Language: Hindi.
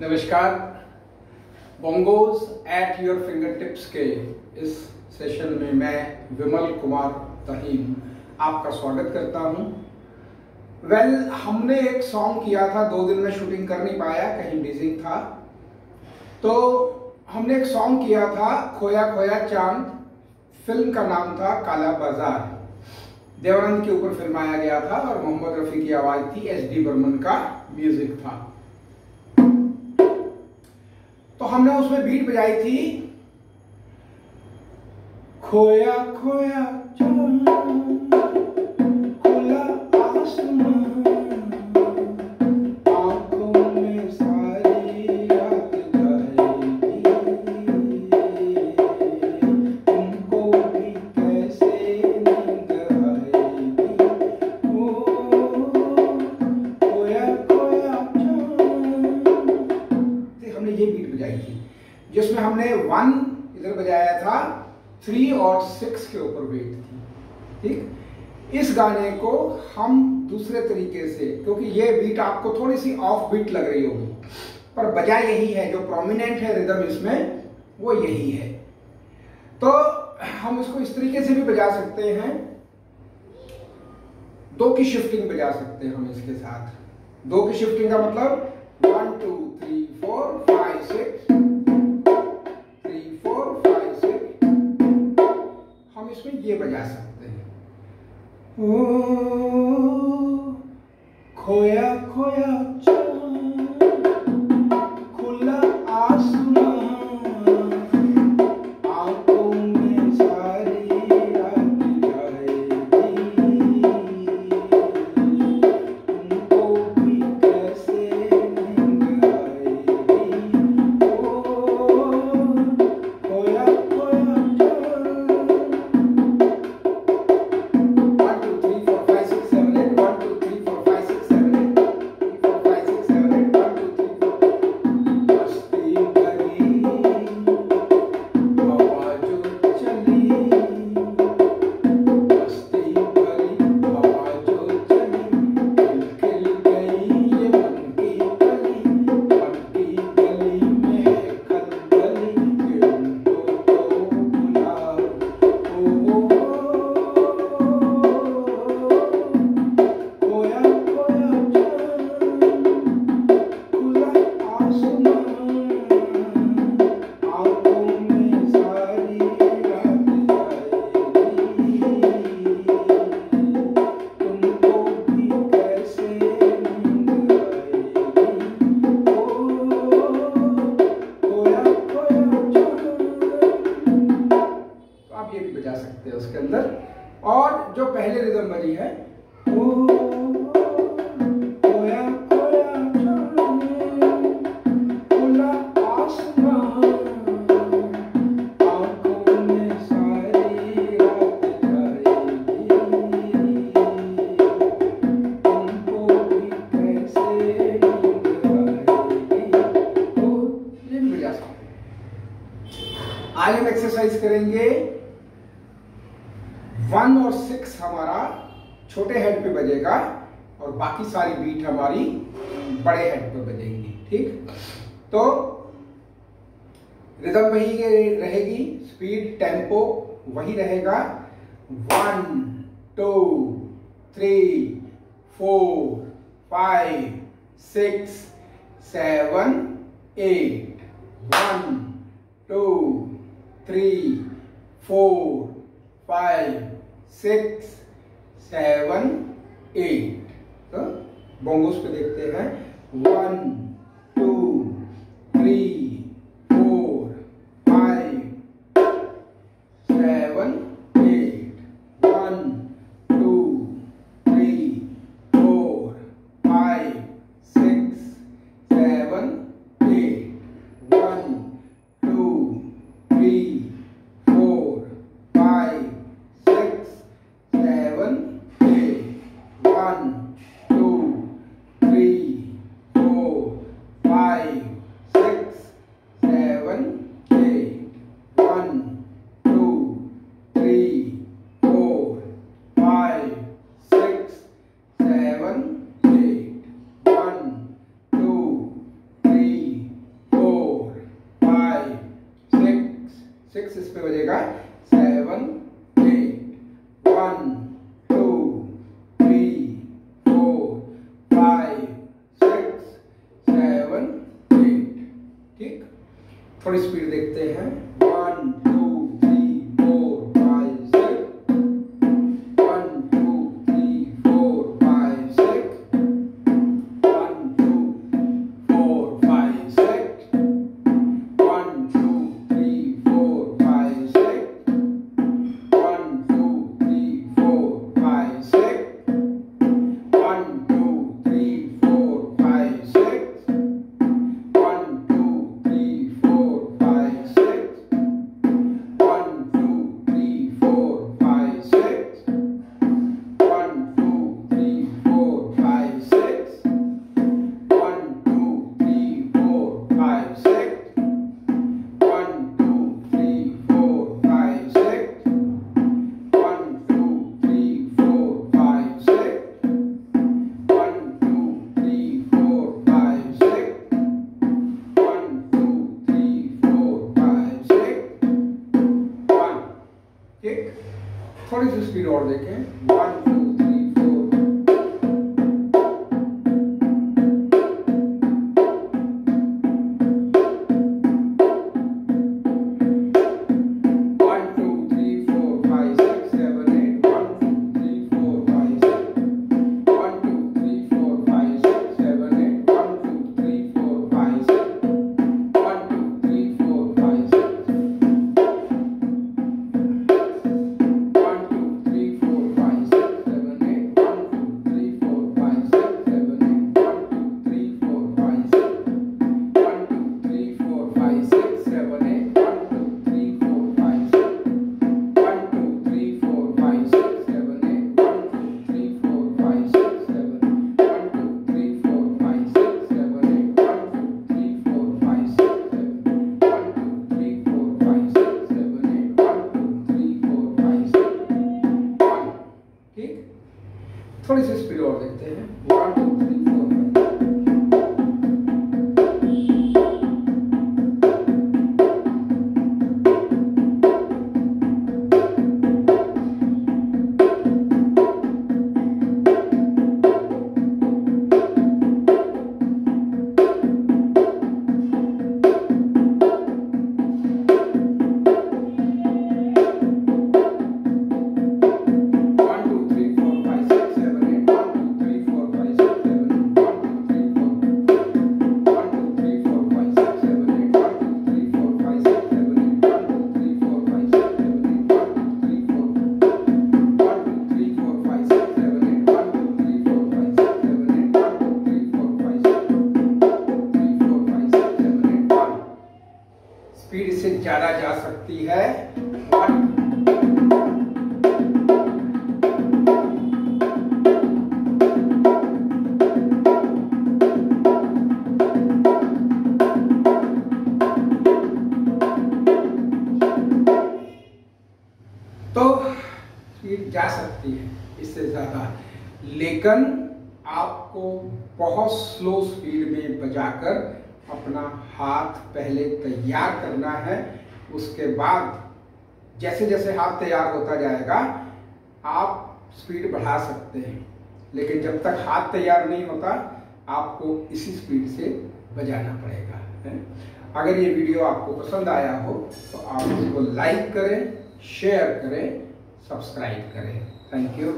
नमस्कार। Bongos at your fingertips के इस सेशन में मैं विमल कुमार तहीम आपका स्वागत करता हूँ। वेल well, हमने एक सॉन्ग किया था दो दिन में शूटिंग कर नहीं पाया कहीं बिज़ी था। तो हमने एक सॉन्ग किया था खोया खोया चाँद फ़िल्म का नाम था काला बाज़ार। देवानंद के ऊपर फिल्माया गया था और मोहम्मद रफी की आवाज़ थी एस डी बर्मन का म्यूज़िक था। तो हमने उसमें बीट बजाई थी। खोया खोया जिसमें हमने वन इधर बजाया था थ्री और सिक्स के ऊपर बीट थी, ठीक? इस गाने को हम दूसरे तरीके से, क्योंकि ये बीट आपको थोड़ी सी ऑफ़ बीट लग रही होगी, पर बजा यही है, जो प्रोमिनेंट है रिदम इसमें, वो यही है। तो हम इसको इस तरीके से भी बजा सकते हैं। दो की शिफ्टिंग बजा सकते हैं हम इसके साथ। दो की शिफ्टिंग का मतलब one two three four five six इसमें ये बजा सकते हैं। ओ खोया खोया भी बजा सकते हैं उसके अंदर। और जो पहले रिदम बनी है ओ पे बजेगा और बाकी सारी बीट हमारी बड़े हेड पे बजेंगी, ठीक? तो रिदम वही रहेगी स्पीड टेंपो वही रहेगा। One two three four five six seven eight one two three four five six seven eight तो बोंगोस पे देखते हैं। वन सिक्स इस पे बजेगा। Seven, eight, one, two, three, four, five, six, seven, eight. ठीक? थोड़ी स्पीड थोड़ी सी स्पीड और देखें। वन इससे ज़्यादा। लेकिन आपको बहुत स्लो स्पीड में बजाकर अपना हाथ पहले तैयार करना है। उसके बाद जैसे जैसे हाथ तैयार होता जाएगा, आप स्पीड बढ़ा सकते हैं। लेकिन जब तक हाथ तैयार नहीं होता, आपको इसी स्पीड से बजाना पड़ेगा, है? अगर ये वीडियो आपको पसंद आया हो तो आप इसको लाइक करें शेयर करें सब्सक्राइब करें। Thank you